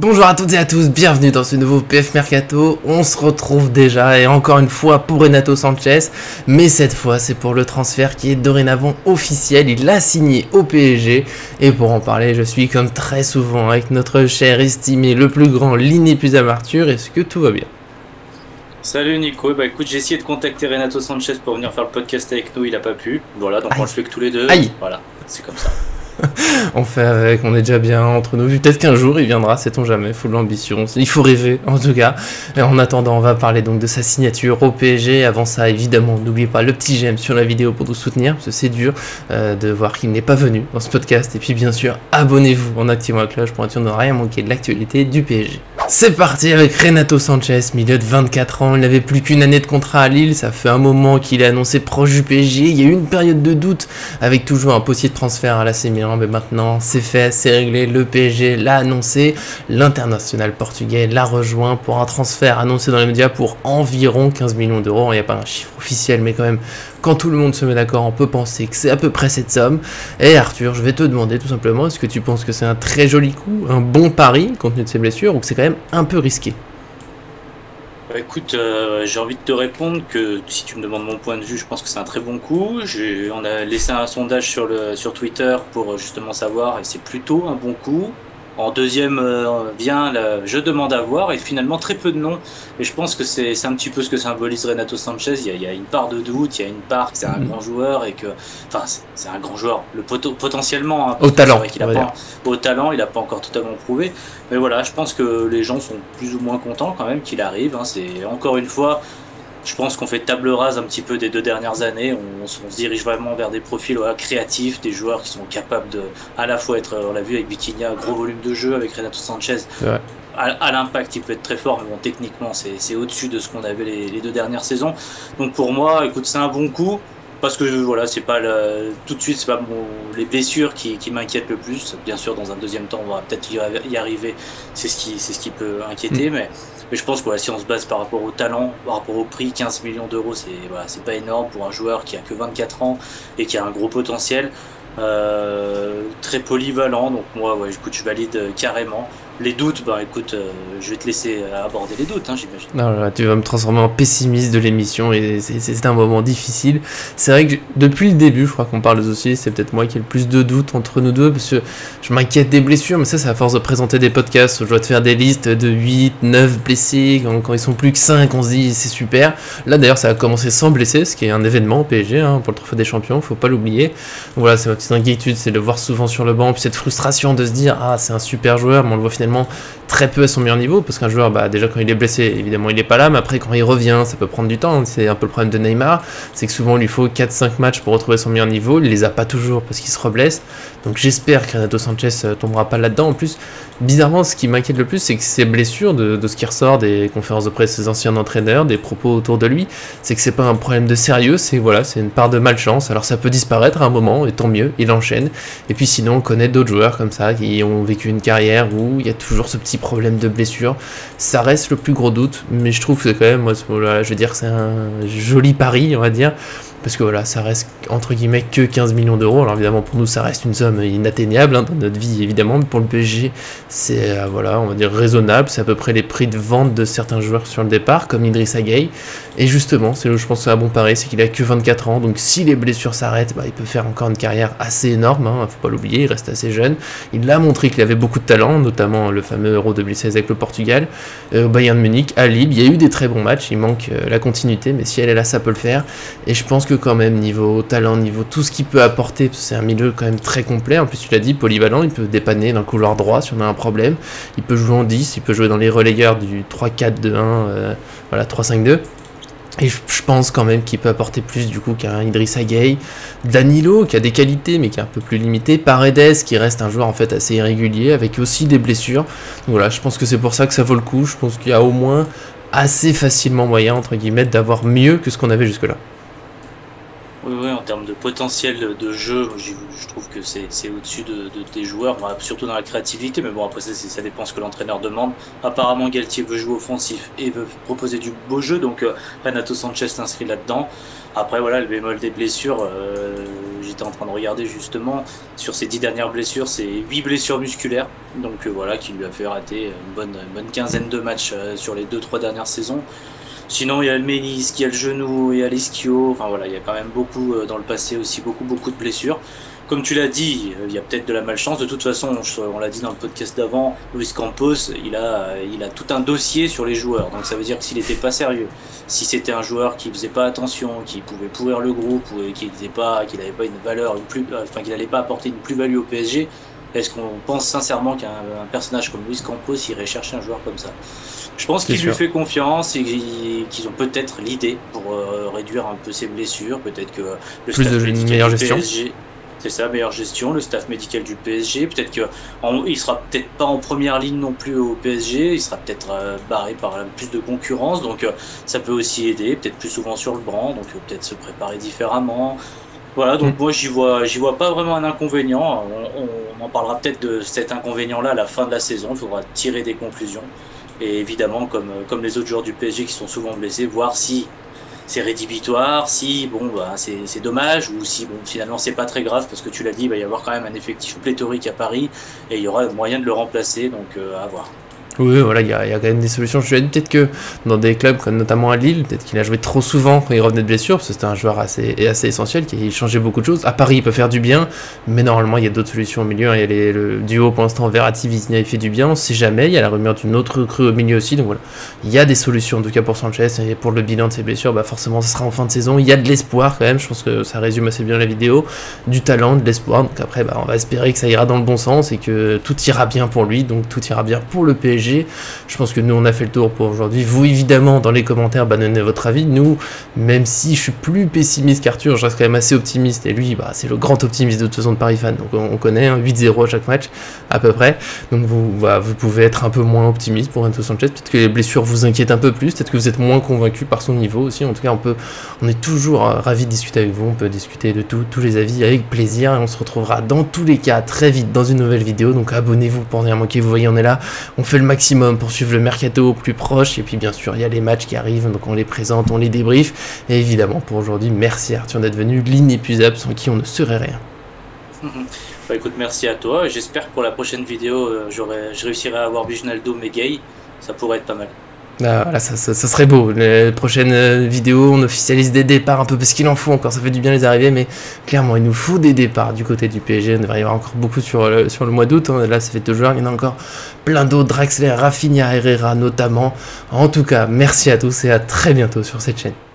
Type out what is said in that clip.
Bonjour à toutes et à tous, bienvenue dans ce nouveau PF Mercato. On se retrouve déjà et encore une fois pour Renato Sanchez, mais cette fois c'est pour le transfert qui est dorénavant officiel. Il l'a signé au PSG et pour en parler, je suis comme très souvent avec notre cher estimé, le plus grand, Liné plus Arthur. Est-ce que tout va bien? Salut Nico, bah écoute j'ai essayé de contacter Renato Sanchez pour venir faire le podcast avec nous, il a pas pu. Voilà, donc on le fait que tous les deux. Aïe. Voilà, c'est comme ça. on fait avec, on est déjà bien entre nous. Peut-être qu'un jour il viendra, sait-on jamais. Faut de l'ambition, il faut rêver en tout cas. Et en attendant, on va parler donc de sa signature au PSG. Avant ça, évidemment, n'oubliez pas le petit j'aime sur la vidéo pour nous soutenir, parce que c'est dur euh, de voir qu'il n'est pas venu dans ce podcast. Et puis bien sûr, abonnez-vous en activant la cloche pour être sûr de ne rien manquer de l'actualité du PSG. C'est parti avec Renato Sanchez, milieu de 24 ans. Il n'avait plus qu'une année de contrat à Lille. Ça fait un moment qu'il est annoncé proche du PSG. Il y a eu une période de doute avec toujours un possible transfert à l'AC Milan mais maintenant c'est fait, c'est réglé, le PSG l'a annoncé, l'international portugais l'a rejoint pour un transfert annoncé dans les médias pour environ 15 millions d'euros, il n'y a pas un chiffre officiel, mais quand même, quand tout le monde se met d'accord, on peut penser que c'est à peu près cette somme. Et Arthur, je vais te demander tout simplement, est-ce que tu penses que c'est un très joli coup, un bon pari compte tenu de ses blessures, ou que c'est quand même un peu risqué bah, écoute, euh, j'ai envie de te répondre que si tu me demandes mon point de vue, je pense que c'est un très bon coup. On a laissé un sondage sur, Twitter pour justement savoir, et c'est plutôt un bon coup. En deuxième euh, vient Je demande à voir et finalement très peu de noms. Et je pense que c'est un petit peu ce que symbolise Renato Sanchez. Il y, a, une part de doute, il y a une part que c'est un mm. grand joueur et que. Enfin, c'est un grand joueur. Le potentiellement. Hein, au talent. Il a pas, au talent, il n'a pas encore totalement prouvé. Mais voilà, je pense que les gens sont plus ou moins contents quand même qu'il arrive. Hein. C'est encore une fois je pense qu'on fait table rase un petit peu des deux dernières années. On, se dirige vraiment vers des profils créatifs, des joueurs qui sont capables de à la fois être, on l'a vu avec Vitinha, gros volume de jeu, avec Renato Sanchez. À, l'impact, il peut être très fort, mais bon, techniquement, c'est au-dessus de ce qu'on avait les, deux dernières saisons. Donc pour moi, écoute, c'est un bon coup. Parce que voilà, c'est pas tout de suite, c'est pas les blessures qui, m'inquiètent le plus. Bien sûr, dans un deuxième temps, on va peut-être y arriver. C'est ce qui, c'est ce qui peut inquiéter, mm. mais mais je pense que si on se base par rapport au talent, par rapport au prix, 15 millions d'euros, c'est pas énorme pour un joueur qui a que 24 ans et qui a un gros potentiel. Euh, très polyvalent, donc moi, ouais, écoute, je valide euh, carrément. Les doutes, bah écoute, euh, je vais te laisser aborder les doutes, hein, j'imagine. Tu vas me transformer en pessimiste de l'émission et c'est un moment difficile. C'est vrai que depuis le début, je crois qu'on parle aussi, c'est peut-être moi qui ai le plus de doutes entre nous deux parce que je m'inquiète des blessures, mais ça, c'est à force de présenter des podcasts où je dois te faire des listes de 8, 9 blessés. Quand, ils sont plus que 5, on se dit c'est super. Là, d'ailleurs, ça a commencé sans blessés, ce qui est un événement au PSG hein, pour le Trophée des Champions, faut pas l'oublier. Voilà, c'est ma petite inquiétude, c'est de le voir souvent sur le banc, puis cette frustration de se dire ah, c'est un super joueur, mais on le voit finalement tellement très peu à son meilleur niveau, parce qu'un joueur, bah, déjà quand il est blessé, évidemment il est pas là, mais après quand il revient, ça peut prendre du temps. C'est un peu le problème de Neymar, c'est que souvent il lui faut 4-5 matchs pour retrouver son meilleur niveau, il les a pas toujours parce qu'il se reblesse. Donc j'espère que Renato Sanchez euh, tombera pas là-dedans. En plus, bizarrement, ce qui m'inquiète le plus, c'est que ces blessures, de, ce qui ressort des conférences de presse de ses anciens entraîneurs, des propos autour de lui, c'est que c'est pas un problème de sérieux, c'est voilà, c'est une part de malchance. Alors ça peut disparaître à un moment, et tant mieux, il enchaîne. Et puis sinon, on connaît d'autres joueurs comme ça qui ont vécu une carrière où il y a toujours ce petit problème de blessure. Ça reste le plus gros doute, mais je trouve que quand même, je veux dire, c'est un joli pari, on va dire parce que voilà, ça reste entre guillemets que 15 millions d'euros. Alors évidemment pour nous ça reste une somme inatteignable hein, dans notre vie évidemment, mais pour le PSG c'est euh, voilà, on va dire raisonnable, c'est à peu près les prix de vente de certains joueurs sur le départ comme Idrissa Gueye. Et justement, c'est là où je pense un bon pari, c'est qu'il a que 24 ans, donc si les blessures s'arrêtent, bah, il peut faire encore une carrière assez énorme, hein, faut pas l'oublier, il reste assez jeune. Il a montré qu'il avait beaucoup de talent, notamment le fameux Euro 2016 avec le Portugal, euh, Bayern de Munich, à Lille, il y a eu des très bons matchs, il manque euh, la continuité, mais si elle est là, ça peut le faire. Et je pense que quand même, niveau talent, niveau tout ce qu'il peut apporter, c'est un milieu quand même très complet. En plus, tu l'as dit, polyvalent, il peut dépanner dans le couloir droit si on a un problème. Il peut jouer en 10, il peut jouer dans les relayeurs du 3-4-2-1, euh, voilà, 3-5-2. Et je pense quand même qu'il peut apporter plus du coup qu'un Idrissa Gueye. Danilo qui a des qualités mais qui est un peu plus limité. Paredes qui reste un joueur en fait assez irrégulier avec aussi des blessures. Donc voilà, je pense que c'est pour ça que ça vaut le coup. Je pense qu'il y a au moins assez facilement moyen entre guillemets d'avoir mieux que ce qu'on avait jusque là. Oui, oui, en termes de potentiel de jeu, je trouve que c'est au-dessus de, tes joueurs, surtout dans la créativité, mais bon, après ça, ça dépend ce que l'entraîneur demande. Apparemment, Galtier veut jouer offensif et veut proposer du beau jeu, donc euh, Renato Sanchez s'inscrit là-dedans. Après, voilà, le bémol des blessures, euh, j'étais en train de regarder justement sur ses 10 dernières blessures, c'est 8 blessures musculaires. Donc voilà, qui lui a fait rater une bonne, bonne quinzaine de matchs sur les 2-3 dernières saisons. Sinon, il y a le ménisque, il y a le genou, il y a l'ischio. Enfin voilà, il y a quand même beaucoup dans le passé aussi, beaucoup, beaucoup de blessures comme tu l'as dit, il y a peut-être de la malchance. De toute façon, on l'a dit dans le podcast d'avant, Luis Campos, il a, il a tout un dossier sur les joueurs. Donc ça veut dire que s'il n'était pas sérieux, si c'était un joueur qui faisait pas attention, qui pouvait pourrir le groupe, ou qui n'avait pas, pas une valeur, plus, enfin qu'il n'allait pas apporter une plus-value au PSG, est-ce qu'on pense sincèrement qu'un personnage comme Luis Campos irait chercher un joueur comme ça? Je pense qu'il lui fait confiance et qu'ils ont peut-être l'idée pour euh, réduire un peu ses blessures. Peut-être que le plus de meilleure gestion. PSG, c'est sa meilleure gestion, le staff médical du PSG. Peut-être qu'il sera peut-être pas en première ligne non plus au PSG, il sera peut-être euh, barré par plus de concurrence, donc euh, ça peut aussi aider, peut-être plus souvent sur le banc, donc euh, peut-être se préparer différemment. Voilà, donc mm. moi j'y vois, j'y vois pas vraiment un inconvénient. On, en parlera peut-être de cet inconvénient-là à la fin de la saison. Il faudra tirer des conclusions. Et évidemment, comme, comme les autres joueurs du PSG qui sont souvent blessés, voir si c'est rédhibitoire, si bon bah, c'est dommage, ou si bon finalement c'est pas très grave parce que tu l'as dit, il va y avoir quand même un effectif pléthorique à Paris et il y aura moyen de le remplacer, donc euh, à voir. Oui, voilà, il y, a quand même des solutions. Je ai dit peut-être que dans des clubs, comme notamment à Lille, peut-être qu'il a joué trop souvent quand il revenait de blessure, parce que c'était un joueur assez, essentiel, qui changeait beaucoup de choses. À Paris, il peut faire du bien, mais normalement, il y a d'autres solutions au milieu. Il y a les, le duo pour l'instant, Verratti, Vitinha, il fait du bien, on sait jamais. Il y a la rumeur d'une autre crue au milieu aussi, donc voilà. Il y a des solutions, en tout cas pour Sanchez, et pour le bilan de ses blessures, bah forcément, ce sera en fin de saison. Il y a de l'espoir quand même, je pense que ça résume assez bien la vidéo. Du talent, de l'espoir, donc après, bah, on va espérer que ça ira dans le bon sens et que tout ira bien pour lui, donc tout ira bien pour le PSG. Je pense que nous, on a fait le tour pour aujourd'hui. Vous, évidemment, dans les commentaires, bah, donnez votre avis. Nous, même si je suis plus pessimiste qu'Arthur, je reste quand même assez optimiste. Et lui, bah, c'est le grand optimiste de toute façon de Paris Fan. Donc on, connaît, 8-0 hein, à chaque match, à peu prêt. Donc vous, vous pouvez être un peu moins optimiste pour Renato Sanchez. Peut-être que les blessures vous inquiètent un peu plus. Peut-être que vous êtes moins convaincu par son niveau aussi. En tout cas, on, peut, on est toujours euh, ravis de discuter avec vous. On peut discuter de tout, tous les avis avec plaisir. Et on se retrouvera dans tous les cas très vite dans une nouvelle vidéo. Donc abonnez-vous pour rien manquer. Vous voyez, on est là. On fait le maximum pour suivre le mercato au plus proche. Et puis bien sûr, il y a les matchs qui arrivent, donc on les présente, on les débriefe. Et évidemment, pour aujourd'hui, merci Arthur d'être venu, l'inépuisable sans qui on ne serait rien. Bah écoute, merci à toi. J'espère que pour la prochaine vidéo, euh, je réussirai à avoir Bijnaldo mais gay. Ça pourrait être pas mal. Ah, ça, serait beau. Les prochaines euh, vidéos, on officialise des départs un peu parce qu'il en faut encore. Ça fait du bien les arriver, mais clairement, il nous faut des départs du côté du PSG. Il devrait y avoir encore beaucoup sur le, sur le mois d'août. Hein. Là, ça fait deux jours. Il y en a encore plein d'autres. Draxler, Rafinha, Herrera notamment. En tout cas, merci à tous et à très bientôt sur cette chaîne.